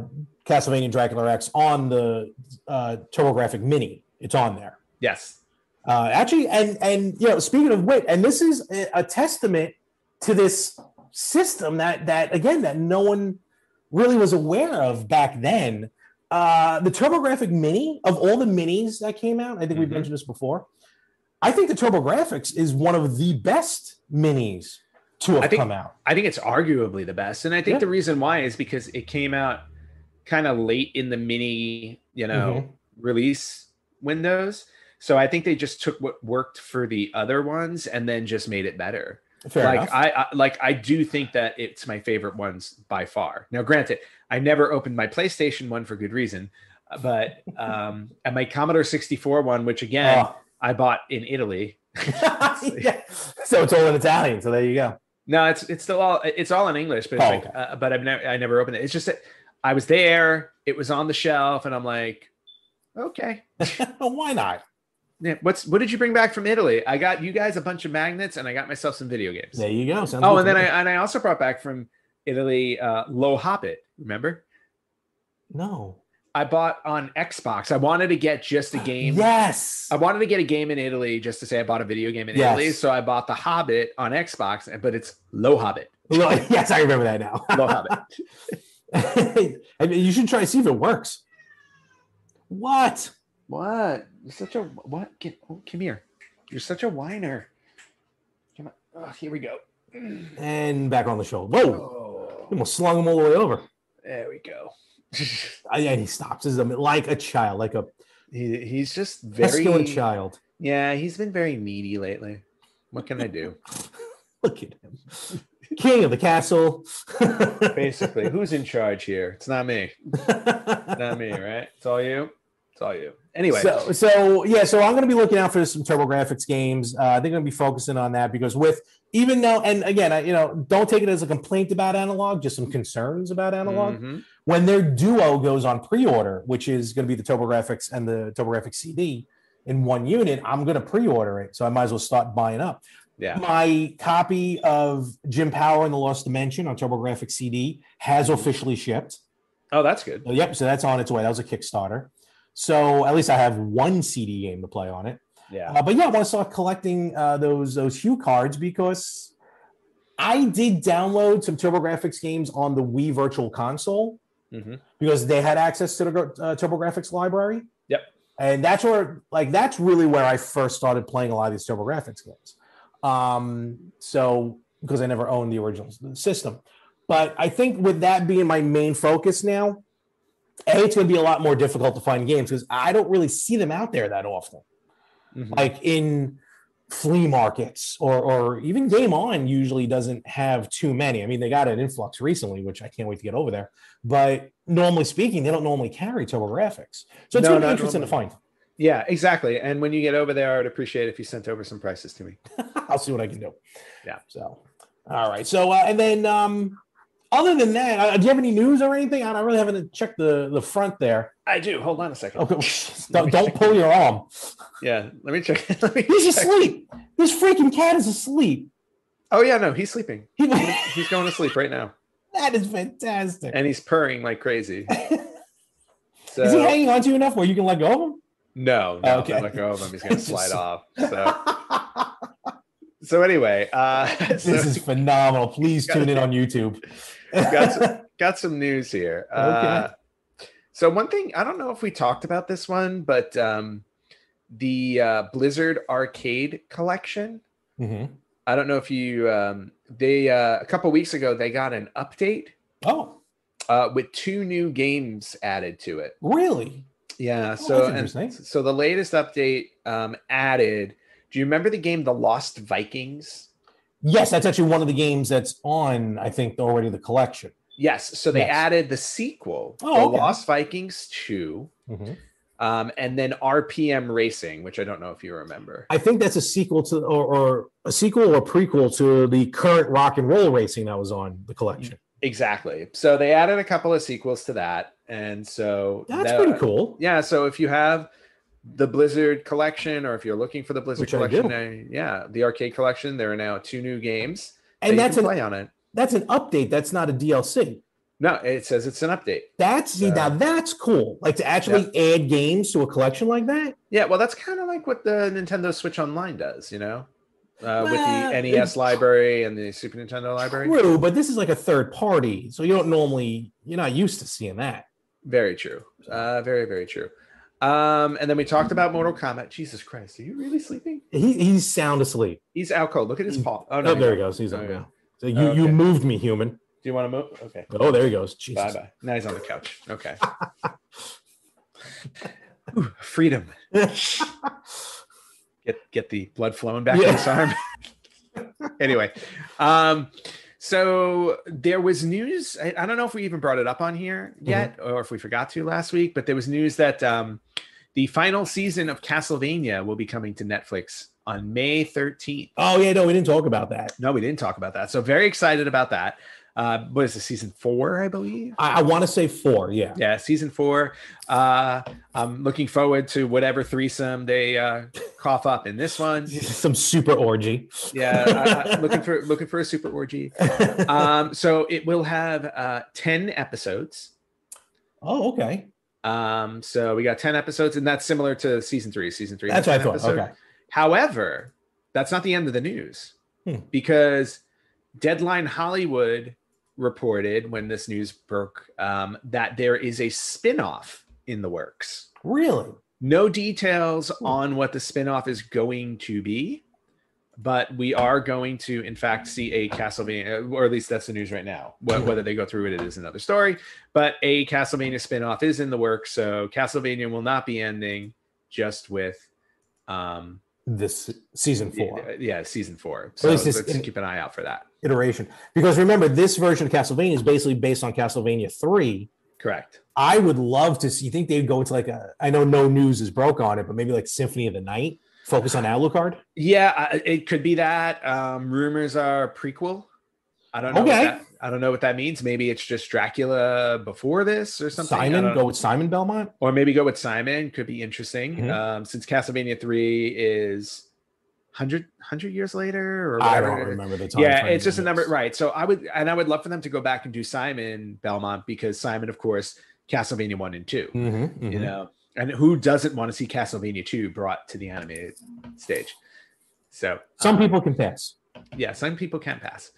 A: Castlevania Dracula X on the uh, TurboGrafx Mini. It's on there.
B: Yes.
A: Uh, actually, and and you know, speaking of which, and this is a, testament to this system that that again that no one really was aware of back then. Uh, the TurboGrafx Mini of all the minis that came out, I think we've
B: Mhm.
A: mentioned this before. I think the TurboGrafx is one of the best minis to have
B: I think-
A: come out.
B: I think it's arguably the best, and I think
A: Yeah.
B: the reason why is because it came out kind of late in the mini, you know, mm-hmm. release windows. So I think they just took what worked for the other ones and then just made it better.
A: Fair
B: like. I, I like I do think that it's my favorite ones by far. Now, granted, I never opened my PlayStation one for good reason, uh, but um, and my Commodore 64 one, which again
A: Oh.
B: I bought in Italy.
A: Yeah. So it's all in Italian. So there you go.
B: No, it's it's still all it's all in English, but it's
A: Oh,
B: like,
A: okay.
B: uh, but I've never I never opened it. It's just that I was there, it was on the shelf, and I'm like, okay,
A: Why not?
B: yeah, what's what did you bring back from Italy? I got you guys a bunch of magnets, and I got myself some video games.
A: There you go. Sounds
B: Oh, and then I and I also brought back from Italy uh, Lo Hobbit. Remember?
A: no.
B: I bought on Xbox. I wanted to get just a game.
A: Yes.
B: I wanted to get a game in Italy just to say I bought a video game in
A: Yes.
B: Italy. So I bought The Hobbit on Xbox, but it's Lo Hobbit.
A: yes, I remember that now.
B: Lo Hobbit.
A: I mean, you should try to see if it works. What?
B: What? You're such a what? Get oh, come here. You're such a whiner. Come on. Oh, here we go.
A: And back on the show. Whoa!
B: Oh,
A: Almost slung him all the way over.
B: there we go.
A: And he stops. This is a- like a child, like a
B: he, he's just very
A: child.
B: Yeah, he's been very needy lately. What can I do?
A: Look at him, king of the castle.
B: Basically, who's in charge here? It's not me. Not me, right? It's all you. It's all you. Anyway,
A: So, so yeah, so I'm going to be looking out for some TurboGrafx games. Uh, they're going to be focusing on that because with even though, and again, I, you know, don't take it as a complaint about Analogue, just some concerns about Analogue.
B: mhm.
A: When their duo goes on pre-order, which is going to be the TurboGrafx and the TurboGrafx CD in one unit, I'm going to pre-order it, so I might as well start buying up.
B: yeah,
A: My copy of Jim Power and the Lost Dimension on TurboGrafx CD has officially shipped.
B: oh, that's good.
A: So, yep, so that's on its way. That was a Kickstarter. So at least I have one CD game to play on it.
B: Yeah,
A: Uh, but yeah, I want to start collecting uh, those those HuCards because I did download some TurboGrafx games on the Wii Virtual Console
B: Mhm.
A: because they had access to the uh, TurboGrafx library.
B: Yep.
A: And that's where, like, that's really where I first started playing a lot of these TurboGrafx games. Um, so because I never owned the original system, but I think with that being my main focus now, a it's going to be a lot more difficult to find games because I don't really see them out there that often
B: Mhm.
A: like in flea markets or or even game on usually doesn't have too many. I mean they got an influx recently which i can't wait to get over there. But normally speaking they don't normally carry TurboGrafx. So it's
B: No,
A: be interesting to find.
B: Yeah, exactly. And when you get over there, I would appreciate if you sent over some prices to me.
A: i'll see what i can do.
B: Yeah.
A: so all right. So uh, and then um other than that uh, do you have any news or anything i don't really haven't checked the the front there
B: I do. Hold on a second.
A: okay don't, don't pull your arm
B: Yeah, let me check. Let me
A: he's
B: check.
A: asleep this freaking cat is asleep
B: Oh yeah, no, he's sleeping. He's going to sleep right now.
A: that is fantastic.
B: And he's purring like crazy.
A: so, is he hanging on to you enough where you can let go of him?
B: No, no, okay. let go of him. He's gonna slide off. So, so anyway, uh,
A: this so, is phenomenal. Please tune in on YouTube.
B: got, some, got some news here. Okay. Uh, so one thing I don't know if we talked about this one, but um, the uh, Blizzard Arcade Collection. Mm-hmm. I don't know if you um, they uh, a couple weeks ago they got an update.
A: Oh,
B: uh, with two new games added to it.
A: Really?
B: Yeah. Oh, so and so the latest update um, added. Do you remember the game The Lost Vikings?
A: Yes, that's actually one of the games that's on. I think already the collection.
B: Yes. So they yes. added the sequel, oh, The okay. Lost Vikings 2. Mm-hmm. Um, and then RPM Racing, which I don't know if you remember.
A: I think that's a sequel to, or, or, a sequel or prequel to the current Rock and Roll Racing that was on the collection.
B: Exactly. So they added a couple of sequels to that, and so
A: that's that, pretty cool.
B: Yeah. So if you have the Blizzard collection, or if you're looking for the Blizzard which collection, uh, yeah, the arcade collection, there are now two new games,
A: and that that's an, play on it that's an update. That's not a DLC.
B: No, it says it's an update.
A: That's see now that's cool. Like to actually yeah. add games to a collection like that.
B: Yeah, well, that's kind of like what the Nintendo Switch Online does. You know, uh, with the NES library and the Super Nintendo library.
A: True, but this is like a third party, so you don't normally you're not used to seeing that.
B: Very true. Uh, very very true. Um, and then we talked about Mortal Kombat. Jesus Christ, are you really sleeping?
A: He, he's sound asleep.
B: He's out cold. Look at his paw.
A: Oh, no, oh there he goes. He's oh, yeah. So you okay. you moved me, human. Do
B: you want to move? Okay.
A: Oh, there he goes.
B: Bye bye. Now he's on the couch. Okay. Ooh, freedom. get get the blood flowing back yeah. in his arm. anyway, um, so there was news. I, I, don't know if we even brought it up on here yet, mm-hmm. or if we forgot to last week, but there was news that um, the final season of Castlevania will be coming to Netflix on May 13th.
A: Oh, yeah, no, we didn't talk about that.
B: No, we didn't talk about that. So very excited about that. Uh, what is this season four, I believe?
A: I, I want to say four, yeah.
B: Yeah, season four. Uh, I'm looking forward to whatever threesome they uh, cough up in this one.
A: Some super orgy.
B: Yeah, looking for looking for a super orgy. Um, so it will have uh, ten episodes.
A: Oh, okay.
B: Um, so we got 10 episodes, and that's similar to season three. Season three.
A: That's what I thought. Episode. Okay.
B: However, that's not the end of the news hmm. because Deadline Hollywood reported when this news broke um, that there is a spin-off in the works.
A: Really?
B: No details on what the spin-off is going to be, but we are going to, in fact, see a Castlevania, or at least that's the news right now. Whether they go through it, it is another story. But a Castlevania spin-off is in the works, so Castlevania will not be ending just with um,
A: this season four.
B: Yeah, season four. So let's in, keep an eye out for that
A: iteration. Because remember, this version of Castlevania is basically based on Castlevania three.
B: Correct.
A: I would love to see. You think they'd go into like a? I know no news is broke on it, but maybe like Symphony of the Night. Focus on Alucard.
B: Yeah, it could be that. Um, rumors are prequel. I don't know. Okay. That, I don't know what that means. Maybe it's just Dracula before this or something.
A: Simon, go with Simon Belmont,
B: or maybe go with Simon. Could be interesting. Mm-hmm. Um, since Castlevania Three is 100, 100 years later, or
A: whatever. I don't remember the time.
B: Yeah, it's just a number, right? So I would, and I would love for them to go back and do Simon Belmont because Simon, of course, Castlevania One and 2 mm-hmm, mm-hmm. You know, and who doesn't want to see Castlevania Two brought to the animated stage? So
A: some um, people can pass.
B: Yeah, some people can pass.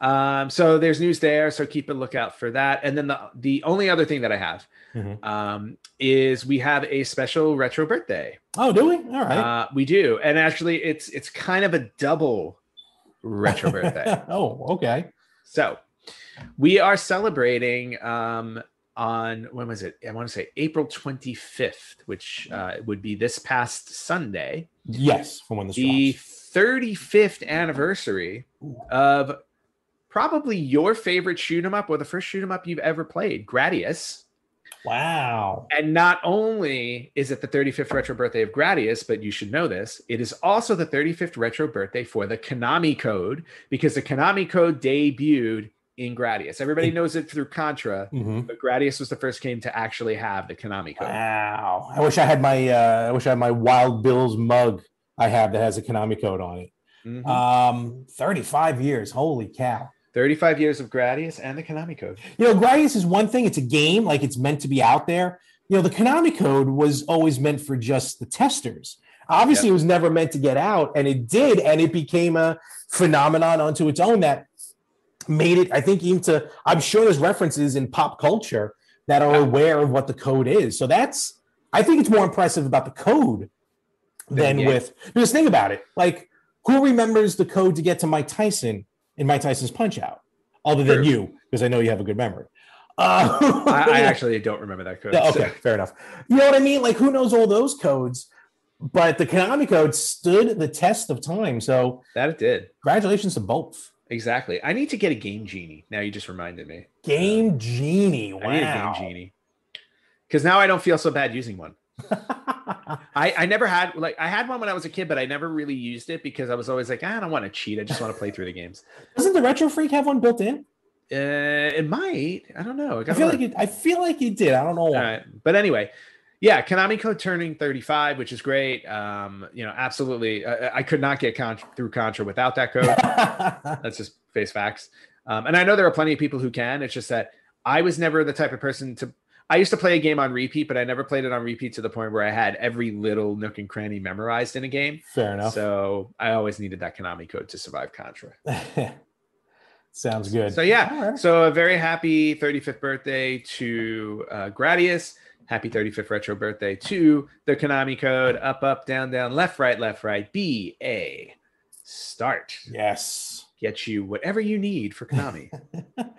B: Um, so there's news there, so keep a lookout for that. And then the the only other thing that I have mm-hmm. um, is we have a special retro birthday.
A: Oh, do we? All right,
B: uh, we do, and actually, it's it's kind of a double retro birthday.
A: oh, okay.
B: So we are celebrating um, on when was it? I want to say April 25th, which uh, would be this past Sunday.
A: Yes, from when this
B: the drops. 35th anniversary of probably your favorite shoot 'em up or the first shoot 'em up you've ever played, Gradius.
A: Wow.
B: And not only is it the 35th retro birthday of Gradius, but you should know this, it is also the 35th retro birthday for the Konami code because the Konami code debuted in Gradius. Everybody knows it through Contra, mm-hmm. but Gradius was the first game to actually have the Konami code.
A: Wow. I wish I had my uh, I wish I had my Wild Bills mug I have that has a Konami code on it. Mm-hmm. Um 35 years. Holy cow.
B: 35 years of Gradius and the Konami code.
A: You know, Gradius is one thing, it's a game, like it's meant to be out there. You know, the Konami code was always meant for just the testers. Obviously, yep. it was never meant to get out, and it did, and it became a phenomenon unto its own that made it, I think, even to, I'm sure there's references in pop culture that are aware of what the code is. So that's, I think it's more impressive about the code than yeah. with, because think about it. Like, who remembers the code to get to Mike Tyson in Mike Tyson's Punch Out, other than True. you, because I know you have a good memory.
B: Uh, I, I, actually don't remember that code.
A: okay, so. fair enough. You know what I mean? Like, who knows all those codes? But the Konami code stood the test of time. So
B: that it did.
A: Congratulations to both.
B: Exactly. I need to get a Game Genie. Now you just reminded me.
A: Game Genie. Wow. I need a Game
B: Genie. Because now I don't feel so bad using one. I, I never had like I had one when I was a kid, but I never really used it because I was always like, ah, I don't want to cheat. I just want to play through the games.
A: Doesn't the Retro Freak have one built in?
B: Uh, it might. I don't know.
A: I, I feel like it, I feel like you did. I don't know why.
B: But anyway, yeah, Konami Code turning 35, which is great. Um, you know, absolutely. I, I could not get Contra, through Contra without that code. That's just face facts. Um, and I know there are plenty of people who can. It's just that I was never the type of person to. I used to play a game on repeat, but I never played it on repeat to the point where I had every little nook and cranny memorized in a game.
A: Fair enough.
B: So I always needed that Konami code to survive Contra.
A: Sounds good.
B: So yeah, right. so a very happy 35th birthday to uh, Gradius. Happy 35th retro birthday to the Konami code. Up, up, down, down, left, right, left, right. B A start.
A: Yes.
B: Get you whatever you need for Konami.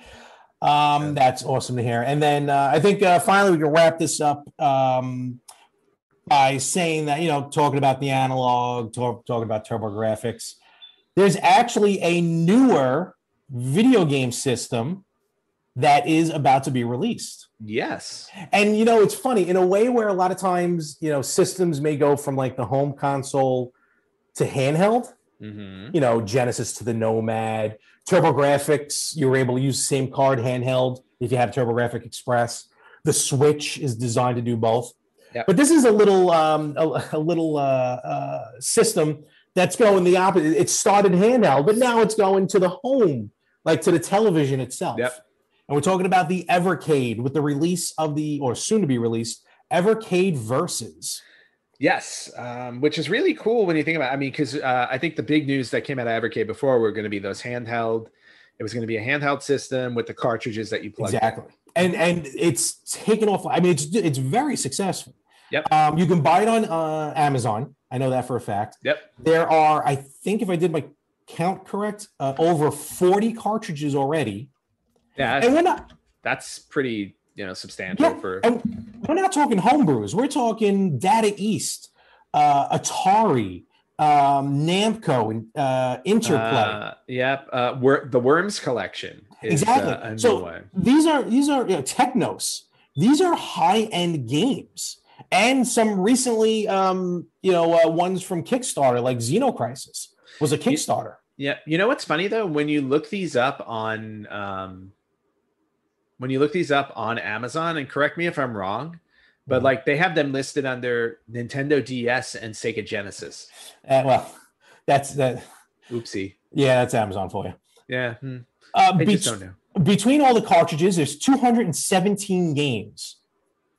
A: um, that's awesome to hear. And then uh, I think uh, finally we can wrap this up um, by saying that you know talking about the Analogue, talk, talking about TurboGrafx. There's actually a newer video game system that is about to be released.
B: Yes.
A: And you know, it's funny in a way where a lot of times, you know, systems may go from like the home console to handheld. Mm-hmm. You know, Genesis to the Nomad, TurboGrafx, you were able to use the same card handheld if you have TurboGrafx Express. The Switch is designed to do both. Yep. But this is a little um, a, a little uh, uh, system that's going the opposite. It started handheld, but now it's going to the home, like to the television itself.
B: Yep.
A: And we're talking about the Evercade with the release of the, or soon to be released, Evercade Versus.
B: Yes, um, which is really cool when you think about. It. I mean, because uh, I think the big news that came out of Evercade before were going to be those handheld. It was going to be a handheld system with the cartridges that you plug.
A: Exactly, in. and and it's taken off. I mean, it's it's very successful.
B: Yep.
A: Um, you can buy it on uh, Amazon. I know that for a fact.
B: Yep.
A: There are, I think, if I did my count correct, uh, over forty cartridges already
B: yeah,
A: and we're not.
B: That's pretty, you know, substantial yeah, for.
A: And we're not talking homebrews. We're talking Data East, uh, Atari, um, Namco, and uh, Interplay. Uh,
B: yep, uh, we're, the Worms collection.
A: Is, exactly. Uh, so these are these are you know, Technos. These are high end games, and some recently, um, you know, uh, ones from Kickstarter like Xeno Crisis was a Kickstarter.
B: Yeah, you know what's funny though when you look these up on um, when you look these up on Amazon, and correct me if I'm wrong, but mm-hmm. like they have them listed under Nintendo DS and Sega Genesis.
A: Uh, well, that's that.
B: Oopsie.
A: Yeah, that's Amazon for you.
B: Yeah. Hmm.
A: Uh, I be- just don't know. Between all the cartridges, there's 217 games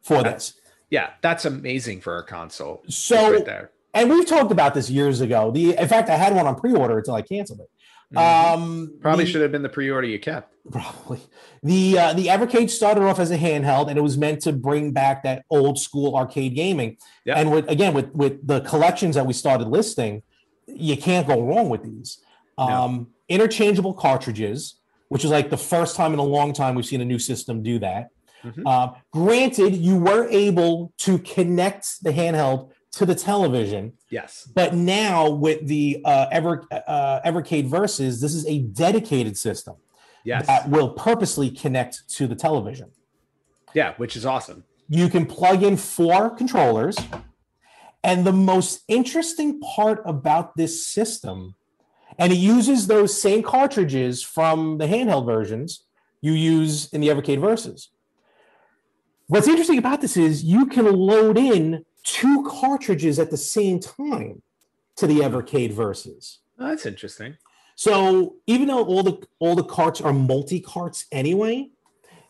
A: for
B: that's,
A: this.
B: Yeah, that's amazing for a console.
A: So, right there. and we've talked about this years ago. The in fact, I had one on pre-order until I canceled it. Mm-hmm. Um,
B: Probably the, should have been the pre-order you kept.
A: Probably the uh, the Evercade started off as a handheld, and it was meant to bring back that old school arcade gaming. Yep. And with again with with the collections that we started listing, you can't go wrong with these. Um, no. Interchangeable cartridges, which is like the first time in a long time we've seen a new system do that. Mm-hmm. Uh, granted, you were able to connect the handheld to the television.
B: Yes.
A: But now with the uh, Ever uh, Evercade Versus, this is a dedicated system.
B: Yes.
A: That will purposely connect to the television.
B: Yeah, which is awesome.
A: You can plug in four controllers. And the most interesting part about this system, and it uses those same cartridges from the handheld versions you use in the Evercade Versus. What's interesting about this is you can load in two cartridges at the same time to the Evercade Versus.
B: Oh, that's interesting.
A: So even though all the all the carts are multi carts anyway,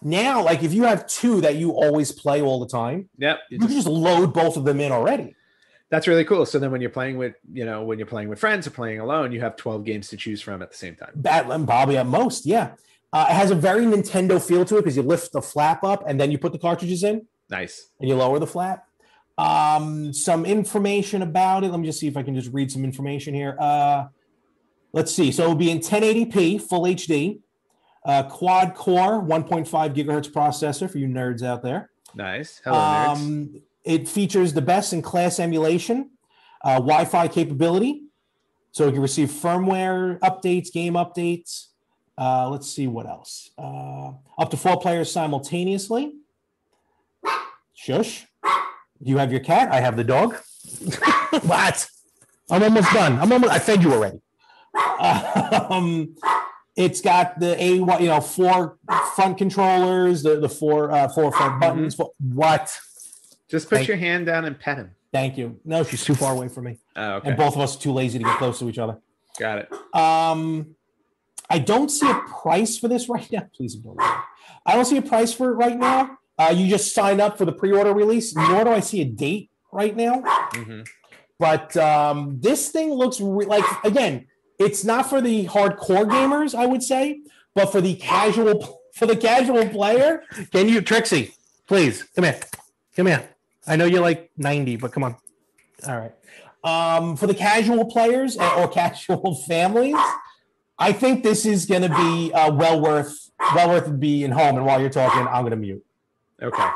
A: now like if you have two that you always play all the time,
B: yep,
A: you can just load both of them in already.
B: That's really cool. So then when you're playing with, you know, when you're playing with friends or playing alone, you have 12 games to choose from at the same time.
A: That probably at most, yeah. Uh, it has a very Nintendo feel to it because you lift the flap up and then you put the cartridges in.
B: Nice.
A: And you lower the flap. Um, some information about it. Let me just see if I can just read some information here. Uh, let's see. So it'll be in 1080p, full HD, uh, quad core, 1.5 gigahertz processor for you nerds out there.
B: Nice. Hello, nerds. Um,
A: it features the best in class emulation, uh, Wi Fi capability. So you can receive firmware updates, game updates. Uh, let's see what else. Uh, up to four players simultaneously. Shush. You have your cat. I have the dog. what? I'm almost done. I'm almost. I fed you already. Um, it's got the a you know four front controllers, the the four uh, four front buttons. Mm-hmm. What?
B: Just put Thank your hand down and pet him.
A: Thank you. No, she's too far away from me.
B: Oh, okay.
A: And both of us are too lazy to get close to each other.
B: Got it.
A: Um, I don't see a price for this right now. Please don't. I don't see a price for it right now. Uh, you just sign up for the pre-order release. Nor do I see a date right now. Mm-hmm. But um, this thing looks re- like again, it's not for the hardcore gamers, I would say, but for the casual for the casual player. Can you, Trixie? Please come here. Come here. I know you're like 90, but come on. All right. Um, for the casual players or casual families, I think this is going to be uh, well worth well worth being home. And while you're talking, I'm going to mute.
B: Okay.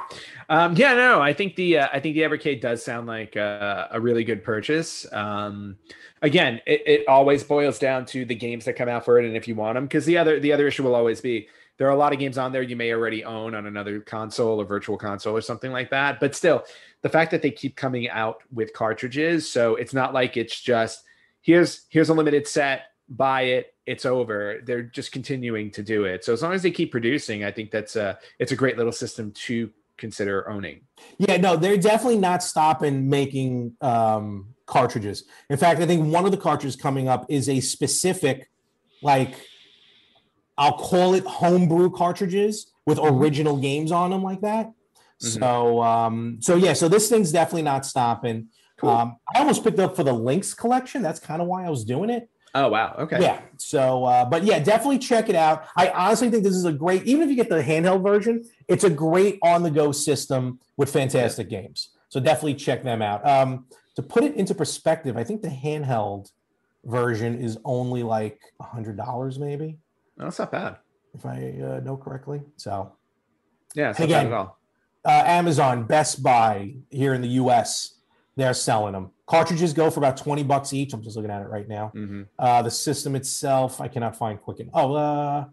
B: Um, yeah, no, I think the uh, I think the Evercade does sound like uh, a really good purchase. Um, again, it, it always boils down to the games that come out for it, and if you want them, because the other the other issue will always be there are a lot of games on there you may already own on another console or virtual console or something like that. But still, the fact that they keep coming out with cartridges, so it's not like it's just here's here's a limited set, buy it, it's over. They're just continuing to do it. So as long as they keep producing, I think that's a it's a great little system to consider owning.
A: Yeah, no, they're definitely not stopping making um, cartridges. In fact, I think one of the cartridges coming up is a specific, like, I'll call it homebrew cartridges with mm-hmm. original games on them, like that. Mm-hmm. So, um, so yeah, so this thing's definitely not stopping. Cool. Um, I almost picked up for the links collection. That's kind of why I was doing it.
B: Oh wow. Okay.
A: Yeah. So, uh, but yeah, definitely check it out. I honestly think this is a great, even if you get the handheld version, it's a great on-the-go system with fantastic yeah. games. So definitely check them out. Um, to put it into perspective, I think the handheld version is only like a hundred dollars, maybe.
B: that's not bad,
A: if I uh, know correctly. So,
B: yeah, it's again, at all.
A: Uh, Amazon, Best Buy here in the U.S. They're selling them. Cartridges go for about 20 bucks each. I'm just looking at it right now. Mm-hmm. Uh, the system itself, I cannot find Quicken. Oh, uh,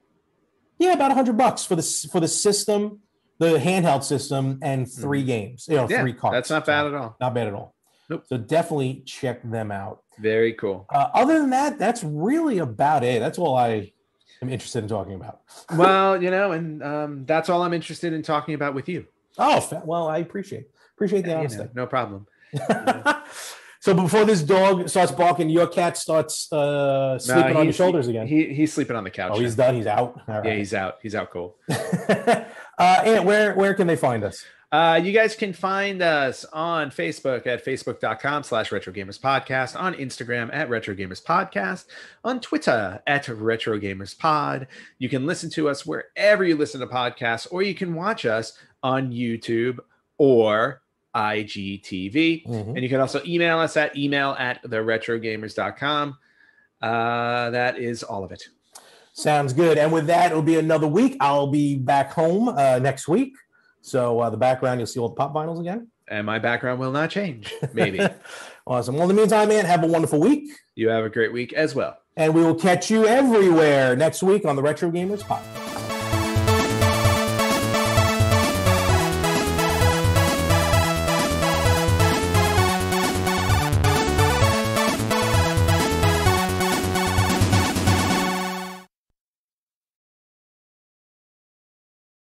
A: yeah, about 100 bucks for the for the system, the handheld system, and 3 mm-hmm. games. You know, yeah, three cards.
B: That's not bad at all.
A: Not bad at all. Nope. So definitely check them out.
B: Very cool.
A: Uh, other than that, that's really about it. That's all I am interested in talking about.
B: well, you know, and um, that's all I'm interested in talking about with you.
A: Oh, well, I appreciate appreciate the honesty. You know,
B: no problem.
A: So before this dog starts barking, your cat starts uh, sleeping no, on your shoulders again.
B: He, he's sleeping on the couch.
A: Oh, he's done. He's out.
B: Yeah, he's out. He's out Cool.
A: uh, and where where can they find us?
B: Uh, you guys can find us on Facebook at facebook.com slash retro gamers podcast, on Instagram at retro gamers podcast, on Twitter at retro gamers pod. You can listen to us wherever you listen to podcasts, or you can watch us on YouTube or IGTV. Mm-hmm. And you can also email us at email at theretrogamers.com. Uh, that is all of it.
A: Sounds good. And with that, it'll be another week. I'll be back home uh, next week. So uh, the background, you'll see all the pop vinyls again.
B: And my background will not change, maybe.
A: awesome. Well, in the meantime, man, have a wonderful week.
B: You have a great week as well.
A: And we will catch you everywhere next week on the Retro Gamers Podcast.